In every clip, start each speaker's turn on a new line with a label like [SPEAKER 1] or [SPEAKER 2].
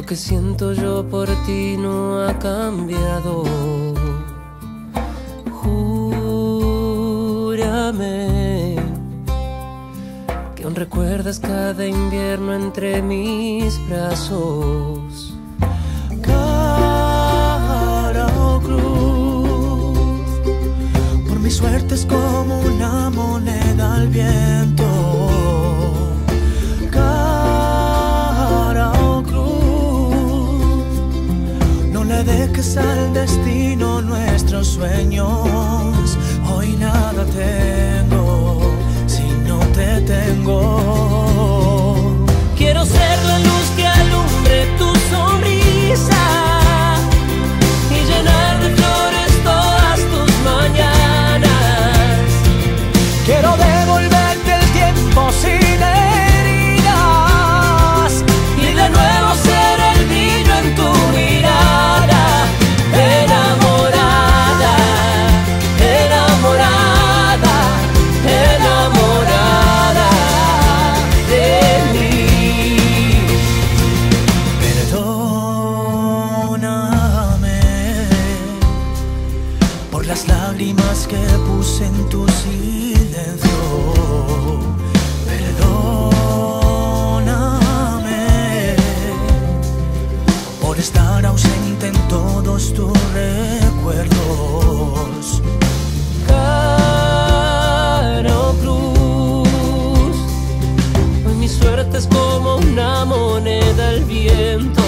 [SPEAKER 1] Lo que siento yo por ti no ha cambiado. Júrame que aún recuerdas cada invierno entre mis brazos.
[SPEAKER 2] Cara o cruz, por mi suerte es como una moneda al viento. Al destino nuestros sueños. Hoy nada tengo lágrimas que puse en tu silencio. Perdóname por estar ausente en todos tus recuerdos.
[SPEAKER 1] Cara o cruz, hoy mi suerte es como una moneda al viento.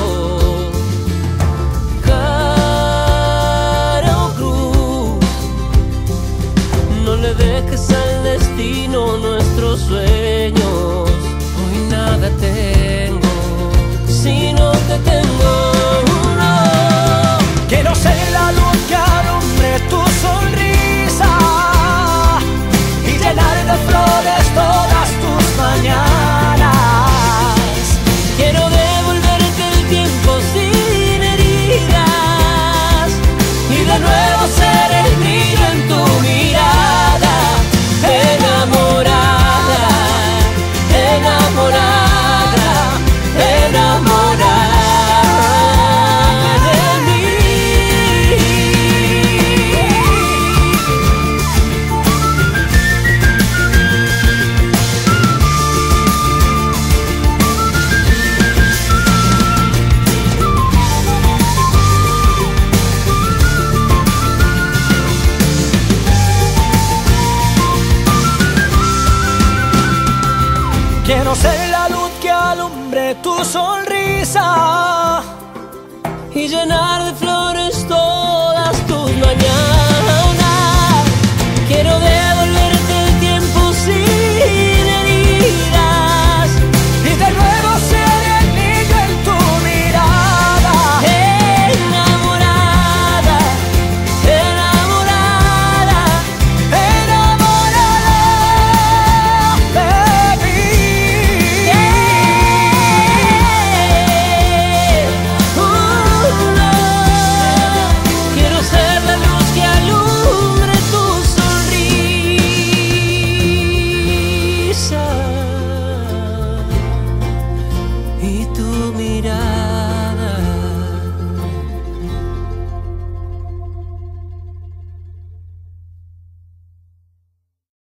[SPEAKER 2] Quiero ser la luz que alumbre tu sonrisa y llenar de flores todas tus mañanas.